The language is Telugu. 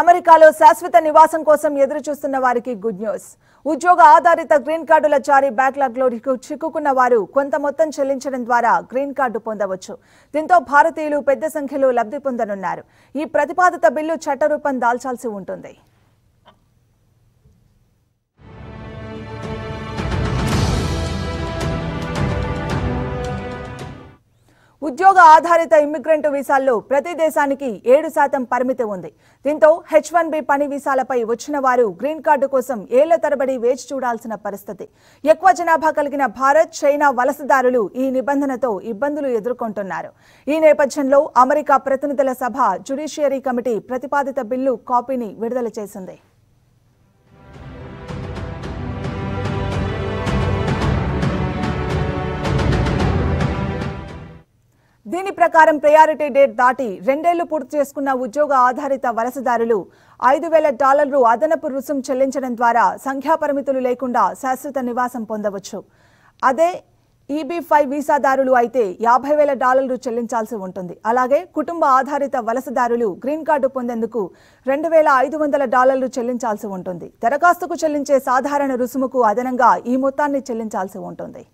అమెరికాలో శాశ్వత నివాసం కోసం ఎదురుచూస్తున్న వారికి గుడ్ న్యూస్. ఉద్యోగ ఆధారిత గ్రీన్ కార్డుల జారీ బ్యాక్లాగ్లో చిక్కుకున్న వారు కొంత మొత్తం చెల్లించడం ద్వారా గ్రీన్ కార్డు పొందవచ్చు. దీంతో భారతీయులు పెద్ద సంఖ్యలో లబ్ధి పొందనున్నారు. ఈ ప్రతిపాదిత బిల్లు చట్టరూపం దాల్చాల్సి ఉంటుంది. ఉద్యోగ ఆధారిత ఇమ్మిగ్రెంట్ వీసాల్లో ప్రతి దేశానికి ఏడు శాతం పరిమితి ఉంది. దీంతో హెచ్ వన్ బి పని వీసాలపై వచ్చిన వారు గ్రీన్ కార్డు కోసం ఏళ్ళ తరబడి వేచి చూడాల్సిన పరిస్థితి. ఎక్కువ జనాభా కలిగిన భారత్ చైనా వలసదారులు ఈ నిబంధనతో ఇబ్బందులు ఎదుర్కొంటున్నారు. ఈ నేపథ్యంలో అమెరికా ప్రతినిధుల సభ జ్యుడిషియరీ కమిటీ ప్రతిపాదిత బిల్లు కాపీని విడుదల చేసింది. దీని ప్రకారం ప్రయారిటీ డేట్ దాటి రెండేళ్ళు పూర్తి చేసుకున్న ఉద్యోగ ఆధారిత వలసదారులు ఐదు వేల డాలర్లు అదనపు రుసుం చెల్లించడం ద్వారా సంఖ్యా పరిమితులు లేకుండా శాశ్వత నివాసం పొందవచ్చు. అదే ఈబీ ఫైవ్ వీసాదారులు అయితే యాభై వేల డాలర్లు చెల్లించాల్సి ఉంటుంది. అలాగే కుటుంబ ఆధారిత వలసదారులు గ్రీన్ కార్డు పొందేందుకు రెండు వేల ఐదు వందల డాలర్లు చెల్లించాల్సి ఉంటుంది. దరఖాస్తుకు చెల్లించే సాధారణ రుసుముకు అదనంగా ఈ మొత్తాన్ని చెల్లించాల్సి ఉంటుంది.